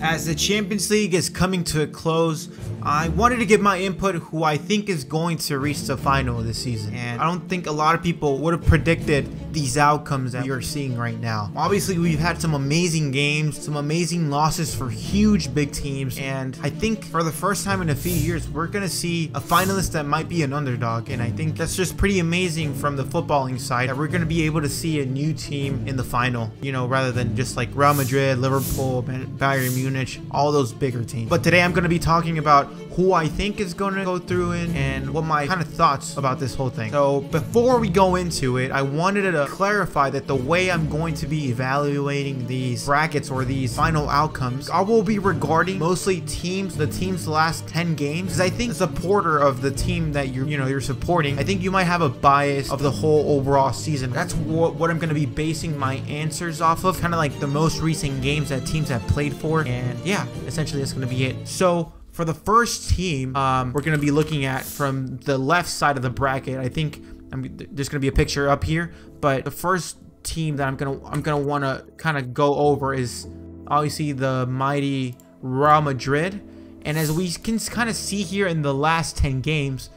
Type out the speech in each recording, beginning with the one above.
As the Champions League is coming to a close, I wanted to give my input who I think is going to reach the final this season. And I don't think a lot of people would have predicted these outcomes that you're seeing right now. Obviously, we've had some amazing games, some amazing losses for huge big teams. And I think for the first time in a few years, we're going to see a finalist that might be an underdog. And I think that's just pretty amazing from the footballing side that we're going to be able to see a new team in the final, you know, rather than just like Real Madrid, Liverpool, Bayern Munich Munich, all those bigger teams. But today I'm going to be talking about who I think is going to go through it and what my kind of thoughts about this whole thing. So before we go into it, I wanted to clarify that the way I'm going to be evaluating these brackets or these final outcomes, I will be regarding mostly teams, the team's last 10 games. Because I think supporter of the team that you're, you know, you're supporting, I think you might have a bias of the whole overall season. That's what, what I'm going to be basing my answers off of, kind of like the most recent games that teams have played for and yeah, essentially that's going to be it. So for the first team, um, we're going to be looking at from the left side of the bracket. I think I'm, there's going to be a picture up here, but the first team that I'm gonna I'm gonna want to kind of go over is obviously the mighty Real Madrid. And as we can kind of see here in the last 10 games,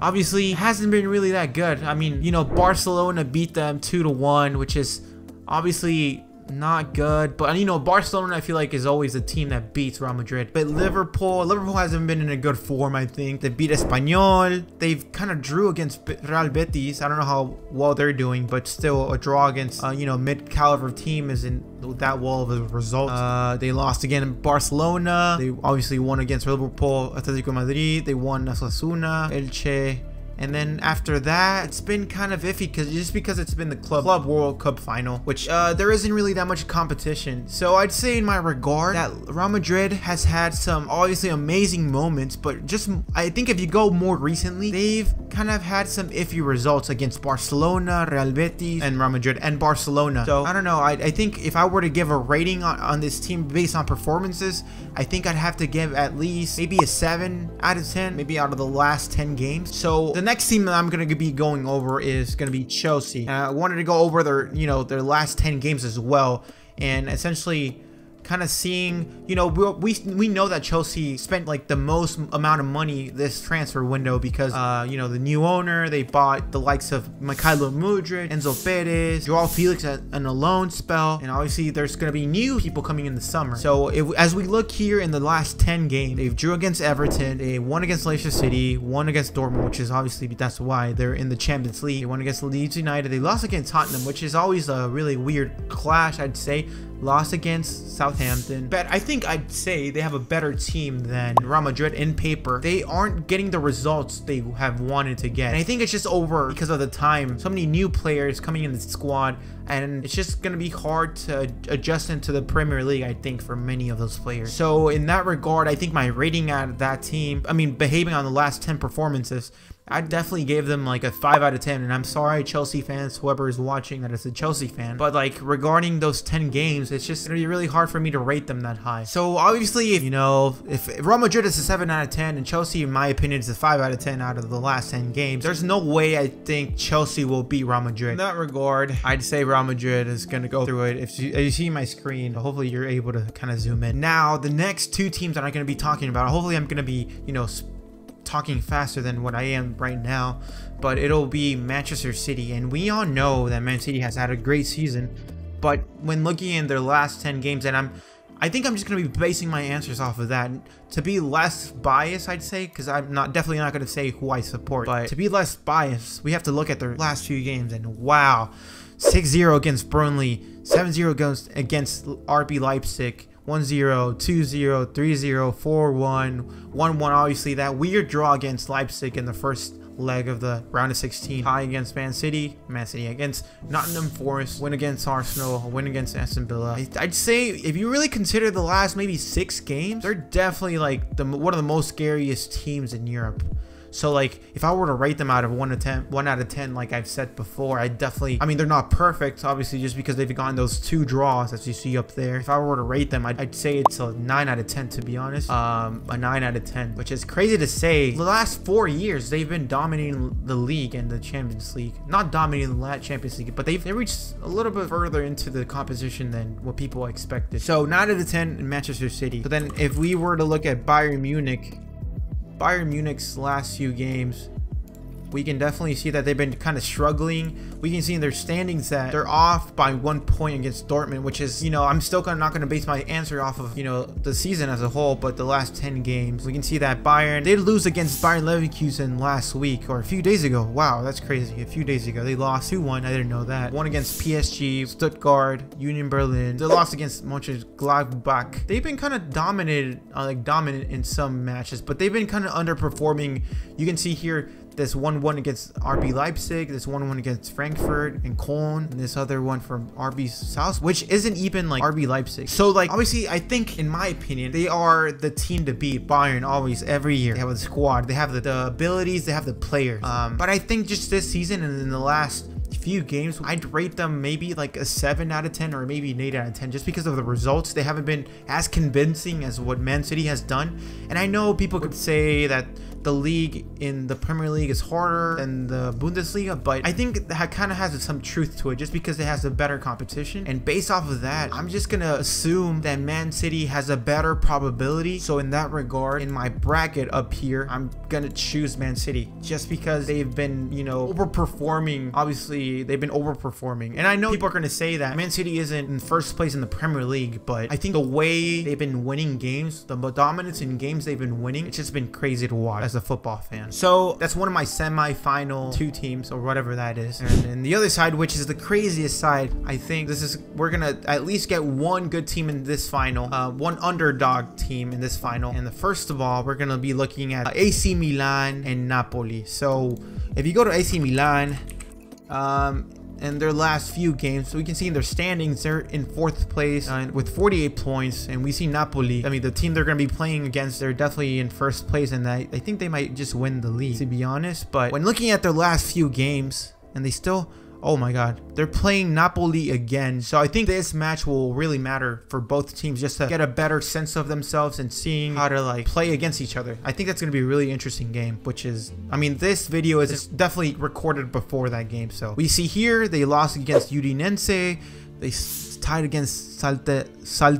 obviously hasn't been really that good. I mean, you know, Barcelona beat them 2 to 1, which is obviously not good. But, you know, Barcelona, I feel like, is always a team that beats Real Madrid. But Liverpool, Liverpool hasn't been in a good form, I think. They beat Espanyol. They've kind of drew against Real Betis. I don't know how well they're doing, but still a draw against, uh, you know, mid-caliber team isn't that well of a result. Uh, they lost again in Barcelona. They obviously won against Liverpool, Atletico Madrid. They won Osasuna, Elche. And then after that, it's been kind of iffy because just because it's been the club, club World Cup final, which uh, there isn't really that much competition. So I'd say in my regard that Real Madrid has had some obviously amazing moments, but just I think if you go more recently, they've kind of had some iffy results against Barcelona, Real Betis, and Real Madrid and Barcelona. So I don't know. I, I think if I were to give a rating on, on this team based on performances, I think I'd have to give at least maybe a 7 out of 10, maybe out of the last 10 games. So the next team that I'm going to be going over is going to be Chelsea. And I wanted to go over their, you know, their last 10 games as well. And essentially kind of seeing, you know, we, we, we know that Chelsea spent like the most amount of money this transfer window because, uh, you know, the new owner, they bought the likes of Mykhailo Mudryk, Enzo Perez, Joao Felix at an alone spell, and obviously there's to be new people coming in the summer. So if, as we look here in the last 10 games, they've drew against Everton, they won against Leicester City, won against Dortmund, which is obviously, that's why they're in the Champions League. They won against Leeds United, they lost against Tottenham, which is always a really weird clash, I'd say lost against Southampton. But I think I'd say they have a better team than Real Madrid in paper. They aren't getting the results they have wanted to get. And I think it's just over because of the time. So many new players coming in the squad and it's just going to be hard to adjust into the Premier League, I think, for many of those players. So in that regard, I think my rating at that team, I mean, behaving on the last 10 performances, I definitely gave them like a 5 out of 10 and I'm sorry Chelsea fans whoever is watching that is a Chelsea fan but like regarding those 10 games it's just gonna be really hard for me to rate them that high. So obviously if you know if Real Madrid is a 7 out of 10 and Chelsea in my opinion is a 5 out of 10 out of the last 10 games there's no way I think Chelsea will beat Real Madrid. In that regard I'd say Real Madrid is gonna go through it. If you, if you see my screen hopefully you're able to kind of zoom in. Now the next two teams that I'm gonna be talking about hopefully I'm gonna be you know talking faster than what I am right now, but it'll be Manchester City. And we all know that Man City has had a great season, but when looking in their last 10 games, and I'm I think I'm just going to be basing my answers off of that. To be less biased, I'd say, because I'm not definitely not going to say who I support. But to be less biased, we have to look at their last few games, and wow, 6-0 against Burnley, 7-0 against, against RB Leipzig, 1-0, 2-0, 3-0, 4-1, 1-1. Obviously, that weird draw against Leipzig in the first leg of the round of 16. Tie against Man City, Man City against Nottingham Forest, win against Arsenal, win against Aston Villa. I'd say if you really consider the last maybe six games, they're definitely like the one of the most scariest teams in Europe. So like if I were to rate them out of 1 to 10, 1 out of 10 like I've said before, I definitely I mean they're not perfect obviously just because they've gotten those two draws as you see up there. If I were to rate them, I'd, I'd say it's a 9 out of 10 to be honest. Um a 9 out of 10, which is crazy to say. The last 4 years they've been dominating the league and the Champions League. Not dominating the Champions League, but they've they reached a little bit further into the competition than what people expected. So 9 out of 10 in Manchester City. But then if we were to look at Bayern Munich, Bayern Munich's last few games, we can definitely see that they've been kind of struggling. We can see in their standings that they're off by one point against Dortmund, which is, you know, I'm still not going to base my answer off of, you know, the season as a whole, but the last 10 games. We can see that Bayern, they lose against Bayer Leverkusen last week or a few days ago. Wow, that's crazy. A few days ago, they lost 2-1. I didn't know that. Won against PSG, Stuttgart, Union Berlin. They lost against Mönchengladbach. They've been kind of dominated, uh, like dominant in some matches, but they've been kind of underperforming. You can see here this 1-1 against RB Leipzig, this 1-1 against Frankfurt and Cologne, and this other one from RB South, which isn't even like RB Leipzig. So like obviously I think in my opinion, they are the team to beat Bayern always every year. They have a squad, they have the, the abilities, they have the players. Um, but I think just this season and in the last few games, I'd rate them maybe like a 7 out of 10 or maybe an 8 out of 10 just because of the results. They haven't been as convincing as what Man City has done. And I know people could say that the league in the Premier League is harder than the Bundesliga, but I think that kind of has some truth to it just because it has a better competition. And based off of that, I'm just going to assume that Man City has a better probability. So in that regard, in my bracket up here, I'm going to choose Man City just because they've been, you know, overperforming. Obviously, they've been overperforming. And I know people are going to say that Man City isn't in first place in the Premier League, but I think the way they've been winning games, the dominance in games they've been winning, it's just been crazy to watch as a football fan. So that's one of my semi-final two teams or whatever that is. And then the other side, which is the craziest side, I think this is we're gonna at least get one good team in this final, uh, one underdog team in this final. And the first of all, we're gonna be looking at AC Milan and Napoli. So if you go to AC Milan, um, in their last few games. So we can see in their standings, they're in fourth place uh, with 48 points. And we see Napoli, I mean, the team they're going to be playing against, they're definitely in first place. And I, I think they might just win the league, to be honest. But when looking at their last few games, and they still Oh my god. They're playing Napoli again. So I think this match will really matter for both teams just to get a better sense of themselves and seeing how to like play against each other. I think that's going to be a really interesting game, which is, I mean, this video is definitely recorded before that game. So we see here they lost against Udinese. They tied against Salte, Sal,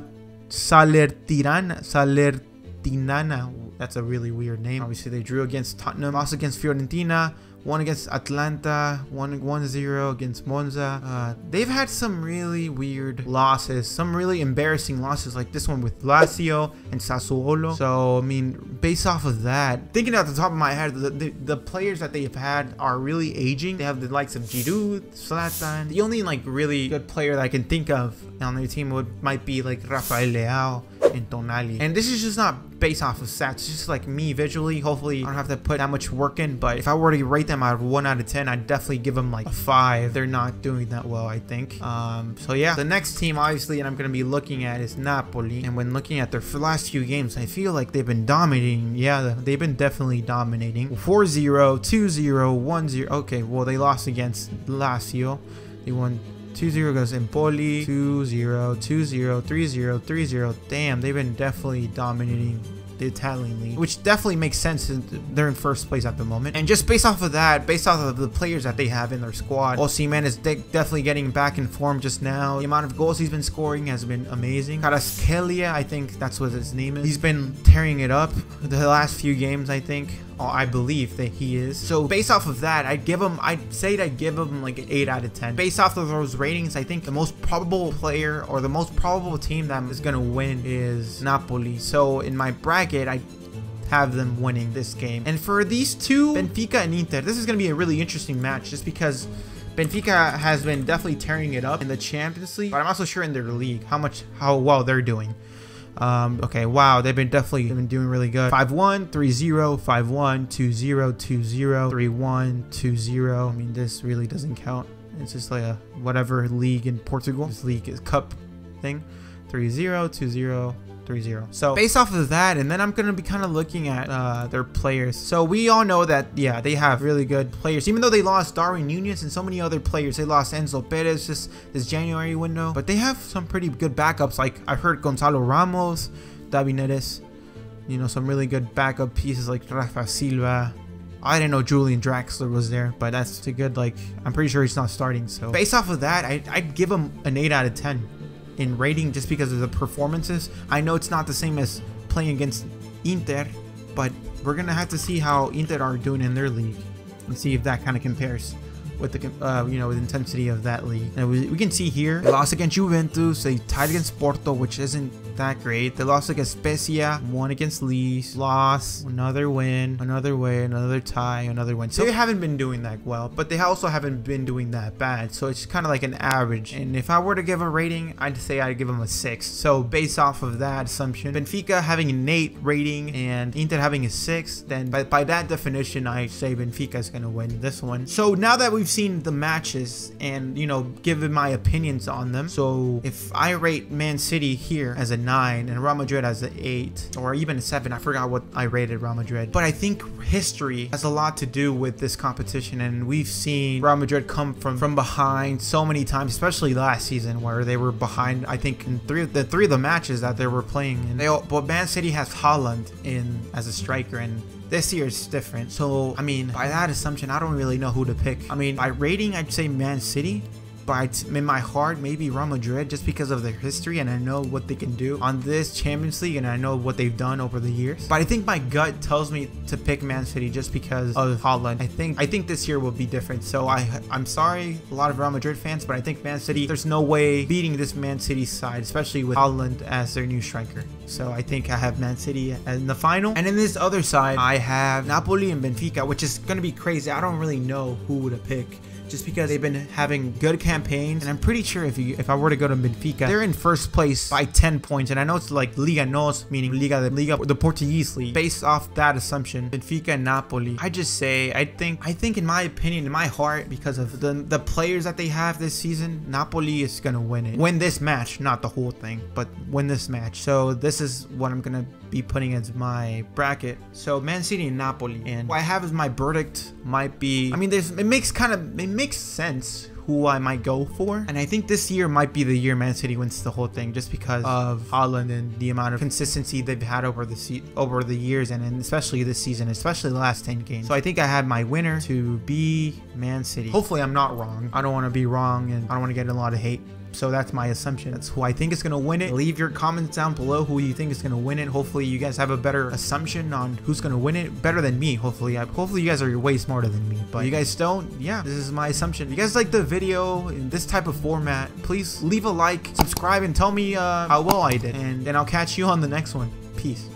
Salertirana, Salertinana. That's a really weird name. Obviously, they drew against Tottenham, lost against Fiorentina, won against Atalanta, won 1-0 against Monza. Uh, they've had some really weird losses, some really embarrassing losses like this one with Lazio and Sassuolo. So, I mean, based off of that, thinking at the top of my head, the, the, the players that they've had are really aging. They have the likes of Giroud, Zlatan. The only like really good player that I can think of on their team would might be like Rafael Leao and Tonali. And this is just not based off of stats. It's just like me visually. Hopefully, I don't have to put that much work in. But if I were to rate them out of 1 out of 10, I'd definitely give them like a 5. They're not doing that well, I think. Um, so yeah, the next team, obviously, and I'm going to be looking at is Napoli. And when looking at their last few games, I feel like they've been dominating. Yeah, they've been definitely dominating. 4-0, 2-0, 1-0. Okay, well, they lost against Lazio. They won 2-0 goes Empoli. 2-0, 2-0, 3-0, 3-0. Damn, they've been definitely dominating the Italian league, which definitely makes sense. They're in first place at the moment. And just based off of that, based off of the players that they have in their squad, Osimhen is de definitely getting back in form just now. The amount of goals he's been scoring has been amazing. Kvaratskhelia, I think that's what his name is. He's been tearing it up the last few games, I think. I believe that he is. So based off of that, I'd give him, I'd say I'd give him like an 8 out of 10. Based off of those ratings, I think the most probable player or the most probable team that is going to win is Napoli. So in my bracket, I have them winning this game. And for these two, Benfica and Inter, this is going to be a really interesting match just because Benfica has been definitely tearing it up in the Champions League, but I'm also sure in their league how much, how well they're doing. Um, okay, wow, they've been definitely been doing really good. 5-1, 3-0, 5-1, 2-0, 2-0, 3-1, 2-0. I mean, this really doesn't count. It's just like a whatever league in Portugal. This league is cup thing. 3-0, 2-0, 3-0. So based off of that, and then I'm gonna be kind of looking at uh, their players. So we all know that yeah, they have really good players. Even though they lost Darwin Nunez and so many other players, they lost Enzo Perez this this January window, but they have some pretty good backups. Like I heard Gonzalo Ramos, David Neres, you know, some really good backup pieces like Rafa Silva. I didn't know Julian Draxler was there, but that's a good, like, I'm pretty sure he's not starting. So based off of that, I, I'd give him an 8 out of 10 in rating just because of the performances. I know it's not the same as playing against Inter, but we're going to have to see how Inter are doing in their league and see if that kind of compares with the uh, you know with intensity of that league. And we, we can see here, they lost against Juventus, they tied against Porto, which isn't that great. They lost against Spezia, won against Leeds, lost, another win, another win, another tie, another win. So they haven't been doing that well, but they also haven't been doing that bad. So it's kind of like an average. And if I were to give a rating, I'd say I'd give them a 6. So based off of that assumption, Benfica having an 8 rating and Inter having a 6, then by, by that definition, I say Benfica is going to win this one. So now that we've seen the matches and, you know, given my opinions on them, so if I rate Man City here as a 9 and Real Madrid as an 8 or even a 7. I forgot what I rated Real Madrid. But I think history has a lot to do with this competition and we've seen Real Madrid come from, from behind so many times, especially last season where they were behind, I think, in three of the three of the matches that they were playing. And they all, but Man City has Haaland in as a striker and this year is different. So, I mean, by that assumption, I don't really know who to pick. I mean, by rating, I'd say Man City but in my heart, maybe Real Madrid just because of their history and I know what they can do on this Champions League and I know what they've done over the years. But I think my gut tells me to pick Man City just because of Haaland. I think I think this year will be different. So I I'm sorry, a lot of Real Madrid fans, but I think Man City. There's no way beating this Man City side, especially with Haaland as their new striker. So I think I have Man City in the final. And in this other side, I have Napoli and Benfica, which is going to be crazy. I don't really know who to pick just because they've been having good campaigns. And I'm pretty sure if you if I were to go to Benfica, they're in first place by 10 points. And I know it's like Liga Nos, meaning Liga the Liga the Portuguese league. Based off that assumption, Benfica and Napoli. I just say I think I think in my opinion, in my heart, because of the the players that they have this season, Napoli is gonna win it. Win this match, not the whole thing, but win this match. So this is what I'm gonna be putting as my bracket. So Man City and Napoli. And what I have as my verdict might be I mean there's it makes kind of it makes sense who I might go for. And I think this year might be the year Man City wins the whole thing just because of Haaland and the amount of consistency they've had over the se- over the years and, and especially this season, especially the last 10 games. So I think I had my winner to be Man City. Hopefully I'm not wrong. I don't want to be wrong and I don't want to get a lot of hate. So that's my assumption. That's who I think is going to win it. Leave your comments down below who you think is going to win it. Hopefully you guys have a better assumption on who's going to win it. Better than me, hopefully. I, hopefully you guys are way smarter than me. But you guys don't, yeah, this is my assumption. If you guys like the video in this type of format, please leave a like, subscribe, and tell me uh, how well I did. And then I'll catch you on the next one. Peace.